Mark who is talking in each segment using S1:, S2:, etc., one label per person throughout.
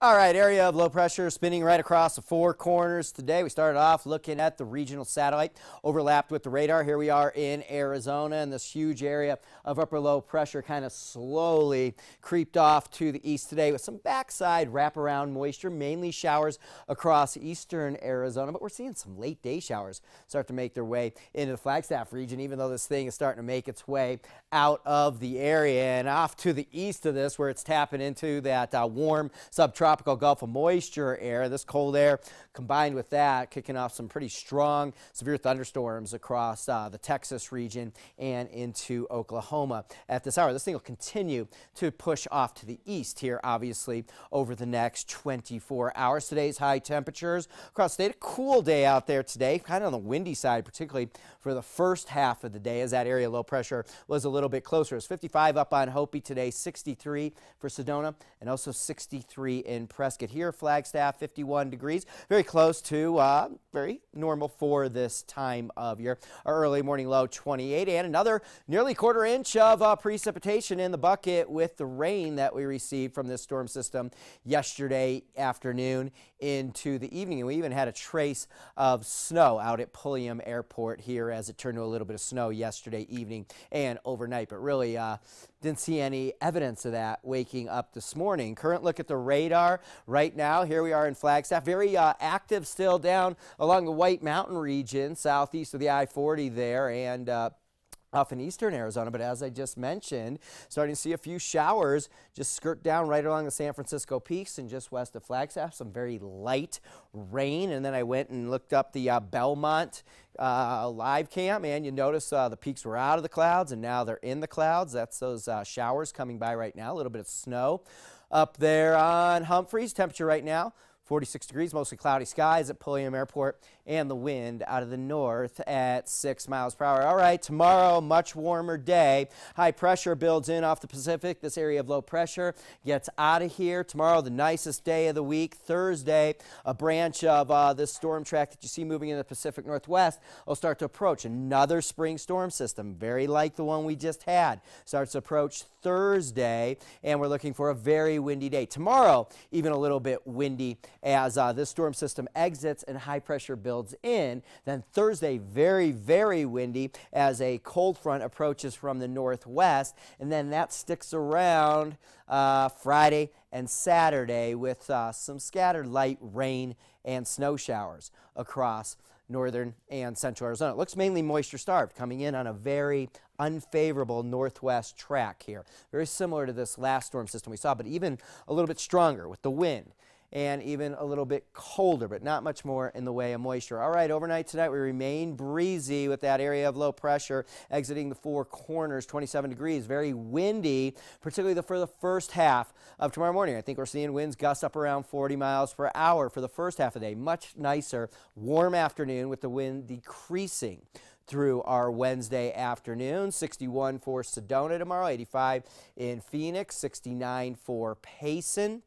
S1: All right, area of low pressure spinning right across the four corners today. We started off looking at the regional satellite overlapped with the radar. Here we are in Arizona and this huge area of upper low pressure kind of slowly creeped off to the east today with some backside wraparound moisture, mainly showers across eastern Arizona, but we're seeing some late day showers start to make their way into the Flagstaff region, even though this thing is starting to make its way out of the area and off to the east of this where it's tapping into that uh, warm subtropical tropical Gulf of moisture air. This cold air combined with that kicking off some pretty strong severe thunderstorms across uh, the Texas region and into Oklahoma at this hour. This thing will continue to push off to the east here, obviously, over the next 24 hours. Today's high temperatures across the state. A cool day out there today, kind of on the windy side, particularly for the first half of the day as that area low pressure was a little bit closer. It's 55 up on Hopi today, 63 for Sedona, and also 63 in in Prescott. Here, Flagstaff, 51 degrees, very close to uh, very normal for this time of year. Our early morning low, 28, and another nearly quarter inch of uh, precipitation in the bucket with the rain that we received from this storm system yesterday afternoon into the evening. And we even had a trace of snow out at Pulliam Airport here as it turned to a little bit of snow yesterday evening and overnight, but really uh, didn't see any evidence of that waking up this morning. Current look at the radar right now. Here we are in Flagstaff. Very uh, active still down along the White Mountain region, southeast of the I-40 there, and uh, off in eastern Arizona, but as I just mentioned, starting to see a few showers just skirt down right along the San Francisco Peaks and just west of Flagstaff, some very light rain. And then I went and looked up the uh, Bellemont uh, live cam, and you notice uh, the peaks were out of the clouds and now they're in the clouds. That's those uh, showers coming by right now, a little bit of snow up there on Humphreys. Temperature right now 46 degrees, mostly cloudy skies at Pulliam Airport, and the wind out of the north at 6 miles per hour. All right, tomorrow, much warmer day. High pressure builds in off the Pacific. This area of low pressure gets out of here. Tomorrow, the nicest day of the week. Thursday, a branch of uh, this storm track that you see moving in the Pacific Northwest will start to approach. Another spring storm system, very like the one we just had, starts to approach Thursday, and we're looking for a very windy day. Tomorrow, even a little bit windy as uh, this storm system exits and high pressure builds in. Then Thursday, very, very windy as a cold front approaches from the northwest. And then that sticks around uh, Friday and Saturday with uh, some scattered light rain and snow showers across northern and central Arizona. It looks mainly moisture starved, coming in on a very unfavorable northwest track here. Very similar to this last storm system we saw, but even a little bit stronger with the wind and even a little bit colder, but not much more in the way of moisture. All right, overnight tonight we remain breezy with that area of low pressure exiting the four corners, 27 degrees, very windy, particularly for the first half of tomorrow morning. I think we're seeing winds gust up around 40 miles per hour for the first half of the day. Much nicer, warm afternoon with the wind decreasing through our Wednesday afternoon. 61 for Sedona tomorrow, 85 in Phoenix, 69 for Payson.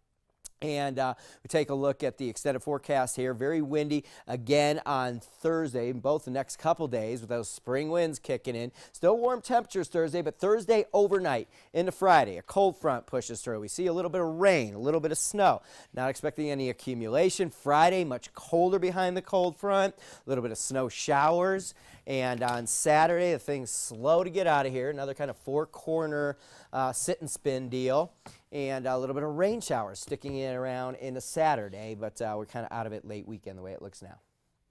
S1: And uh, we take a look at the extended forecast here. Very windy again on Thursday, both the next couple days with those spring winds kicking in. Still warm temperatures Thursday, but Thursday overnight into Friday, a cold front pushes through. We see a little bit of rain, a little bit of snow. Not expecting any accumulation. Friday, much colder behind the cold front, a little bit of snow showers. And on Saturday, the thing's slow to get out of here. Another kind of four corner uh, sit and spin deal and a little bit of rain showers sticking in around into Saturday, but uh, we're kind of out of it late weekend the way it looks now.